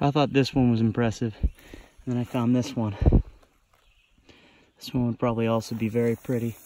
I thought this one was impressive. And then I found this one. This one would probably also be very pretty.